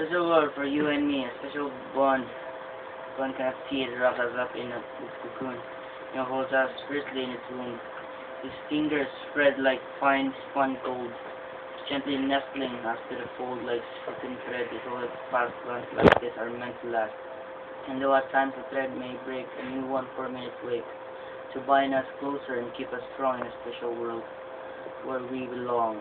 special world for you and me, a special bond. One cannot see it wraps us up in a cocoon, and holds us fiercely in its womb. His fingers spread like fine spun gold, gently nestling us to the fold like silken thread. His all past ones like this are meant to last. And though at times the thread may break, a new one for a minute wake, to bind us closer and keep us strong in a special world where we belong.